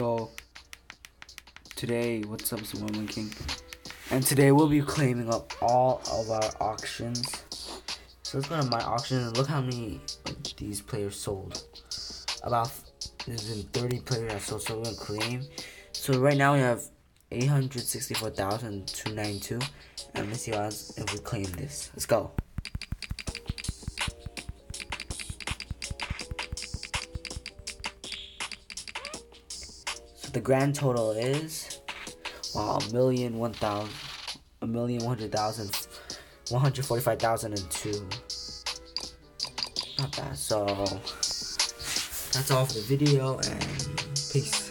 So today, what's up, Woman King? And today we'll be claiming up all of our auctions. So let's go to my auction and look how many these players sold. About there's been 30 players that sold, so we're gonna claim. So right now we have 864,292. And let's see how if we claim this. Let's go. The grand total is wow, a million one thousand, a million one hundred thousand, one hundred forty-five thousand and two. Not bad. So that's all for the video and peace.